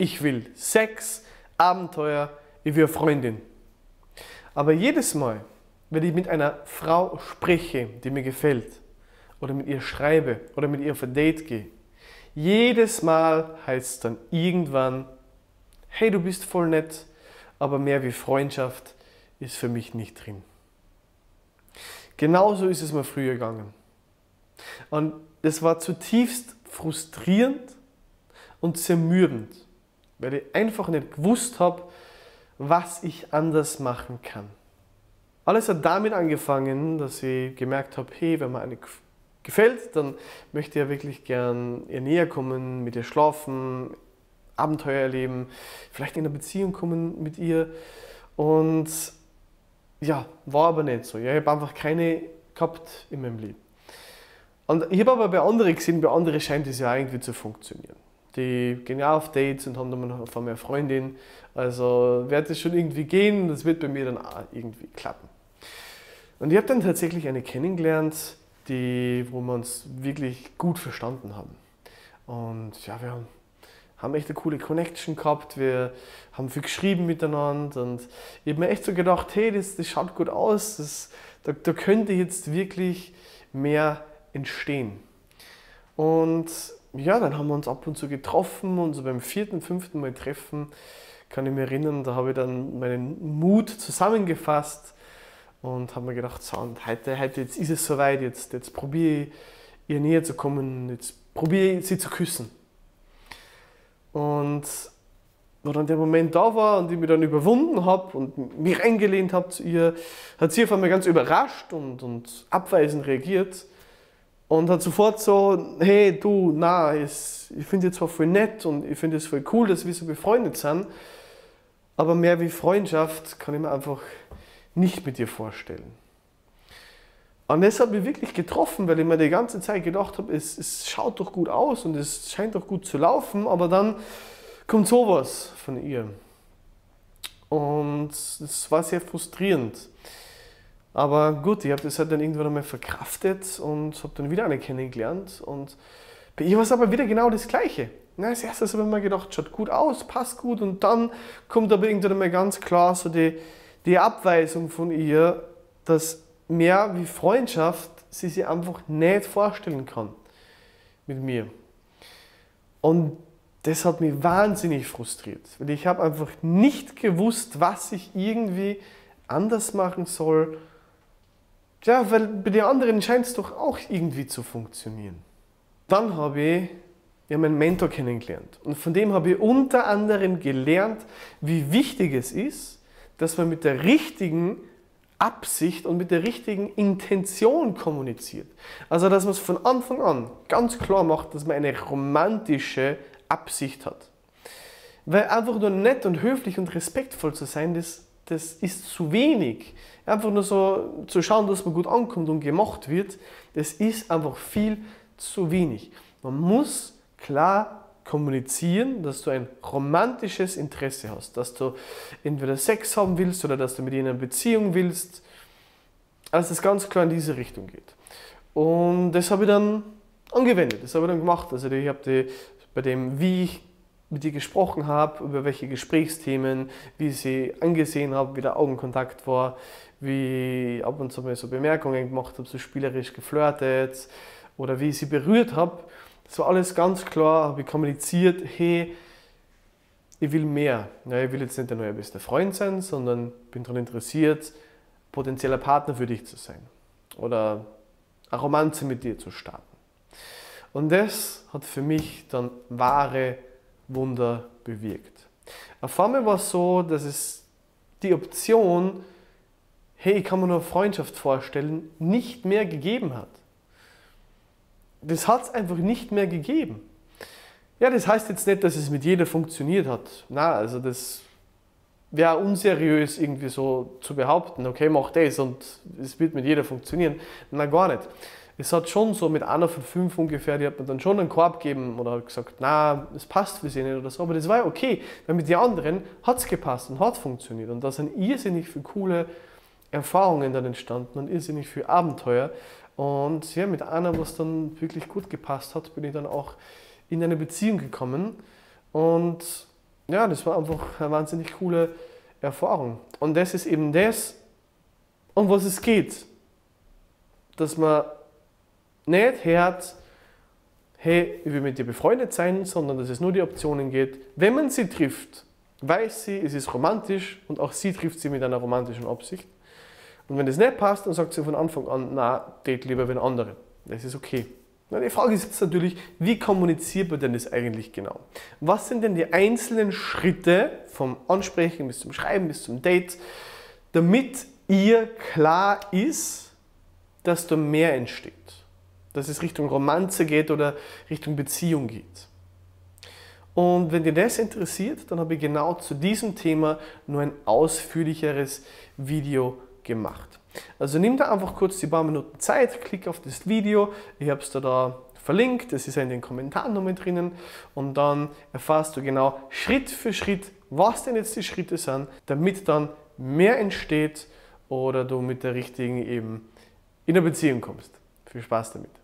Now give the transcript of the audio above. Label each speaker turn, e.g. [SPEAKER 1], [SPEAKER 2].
[SPEAKER 1] Ich will Sex, Abenteuer, ich will Freundin. Aber jedes Mal, wenn ich mit einer Frau spreche, die mir gefällt, oder mit ihr schreibe, oder mit ihr auf ein Date gehe, jedes Mal heißt es dann irgendwann, hey, du bist voll nett, aber mehr wie Freundschaft ist für mich nicht drin. Genauso ist es mir früher gegangen. Und es war zutiefst frustrierend und zermürbend, weil ich einfach nicht gewusst habe, was ich anders machen kann. Alles hat damit angefangen, dass ich gemerkt habe, hey, wenn mir eine gefällt, dann möchte ich ja wirklich gern ihr näher kommen, mit ihr schlafen, Abenteuer erleben, vielleicht in eine Beziehung kommen mit ihr. Und ja, war aber nicht so. Ich habe einfach keine gehabt in meinem Leben. Und ich habe aber bei anderen gesehen, bei anderen scheint es ja irgendwie zu funktionieren. Die gehen ja auf Dates und haben dann auf einmal eine Freundin. Also wird es schon irgendwie gehen, das wird bei mir dann auch irgendwie klappen. Und ich habe dann tatsächlich eine kennengelernt, die, wo wir uns wirklich gut verstanden haben. Und ja, wir haben, haben echt eine coole Connection gehabt, wir haben viel geschrieben miteinander und ich habe mir echt so gedacht, hey, das, das schaut gut aus, das, da, da könnte jetzt wirklich mehr entstehen. Und ja, dann haben wir uns ab und zu getroffen und so beim vierten, fünften Mal treffen, kann ich mich erinnern, da habe ich dann meinen Mut zusammengefasst und habe mir gedacht, so, und heute, heute jetzt ist es soweit, jetzt, jetzt probiere ich ihr näher zu kommen, jetzt probiere ich sie zu küssen. Und wo dann der Moment da war und ich mich dann überwunden habe und mich eingelehnt habe zu ihr, hat sie auf einmal ganz überrascht und, und abweisend reagiert und hat sofort so, hey du, na, ich, ich finde jetzt zwar voll nett und ich finde es voll cool, dass wir so befreundet sind, aber mehr wie Freundschaft kann ich mir einfach nicht mit dir vorstellen. Und das hat mich wirklich getroffen, weil ich mir die ganze Zeit gedacht habe, es, es schaut doch gut aus und es scheint doch gut zu laufen, aber dann kommt sowas von ihr. Und es war sehr frustrierend. Aber gut, ich habe das halt dann irgendwann einmal verkraftet und habe dann wieder eine kennengelernt. Und bei ihr war es aber wieder genau das Gleiche. Na, als erstes habe ich mir gedacht, schaut gut aus, passt gut. Und dann kommt aber irgendwann einmal ganz klar so die, die Abweisung von ihr, dass mehr wie Freundschaft sie sich einfach nicht vorstellen kann mit mir. Und das hat mich wahnsinnig frustriert, weil ich habe einfach nicht gewusst, was ich irgendwie anders machen soll. Ja, weil bei den anderen scheint es doch auch irgendwie zu funktionieren. Dann habe ich ja, meinen Mentor kennengelernt und von dem habe ich unter anderem gelernt, wie wichtig es ist, dass man mit der richtigen Absicht und mit der richtigen Intention kommuniziert. Also, dass man es von Anfang an ganz klar macht, dass man eine romantische Absicht hat. Weil einfach nur nett und höflich und respektvoll zu sein, das, das ist zu wenig. Einfach nur so zu schauen, dass man gut ankommt und gemacht wird, das ist einfach viel zu wenig. Man muss klar kommunizieren, dass du ein romantisches Interesse hast, dass du entweder Sex haben willst oder dass du mit ihnen eine Beziehung willst. Also es ganz klar in diese Richtung geht. Und das habe ich dann angewendet, das habe ich dann gemacht. Also ich habe bei dem, wie ich mit dir gesprochen habe, über welche Gesprächsthemen, wie ich sie angesehen habe, wie der Augenkontakt war, wie ab und zu mal so Bemerkungen gemacht habe, so spielerisch geflirtet oder wie ich sie berührt habe, das war alles ganz klar, habe ich kommuniziert, hey, ich will mehr. Ja, ich will jetzt nicht der neue beste Freund sein, sondern bin daran interessiert, potenzieller Partner für dich zu sein. Oder eine Romanze mit dir zu starten. Und das hat für mich dann wahre Wunder bewirkt. Auf einmal war es so, dass es die Option, hey, ich kann mir nur Freundschaft vorstellen, nicht mehr gegeben hat das hat es einfach nicht mehr gegeben. Ja, das heißt jetzt nicht, dass es mit jeder funktioniert hat. Na, also das wäre unseriös irgendwie so zu behaupten, okay, mach das und es wird mit jeder funktionieren. Na, gar nicht. Es hat schon so mit einer von fünf ungefähr, die hat mir dann schon einen Korb gegeben oder hat gesagt, na, es passt für sie nicht oder so, aber das war okay, weil mit den anderen hat es gepasst und hat funktioniert und da sind irrsinnig viele coole Erfahrungen dann entstanden und irrsinnig viele Abenteuer und ja, mit einer, was dann wirklich gut gepasst hat, bin ich dann auch in eine Beziehung gekommen. Und ja, das war einfach eine wahnsinnig coole Erfahrung. Und das ist eben das, um was es geht. Dass man nicht hört, hey, ich will mit dir befreundet sein, sondern dass es nur die Optionen geht. Wenn man sie trifft, weiß sie, es ist romantisch und auch sie trifft sie mit einer romantischen Absicht. Und wenn das nicht passt, dann sagt sie von Anfang an, na, date lieber wenn andere. Das ist okay. Na, die Frage ist jetzt natürlich, wie kommuniziert man denn das eigentlich genau? Was sind denn die einzelnen Schritte vom Ansprechen bis zum Schreiben bis zum Date, damit ihr klar ist, dass da mehr entsteht? Dass es Richtung Romanze geht oder Richtung Beziehung geht. Und wenn dir das interessiert, dann habe ich genau zu diesem Thema nur ein ausführlicheres Video gemacht. Also nimm da einfach kurz die paar Minuten Zeit, klick auf das Video, ich habe es da, da verlinkt, das ist ja in den Kommentaren noch mit drinnen und dann erfährst du genau Schritt für Schritt, was denn jetzt die Schritte sind, damit dann mehr entsteht oder du mit der richtigen eben in eine Beziehung kommst. Viel Spaß damit.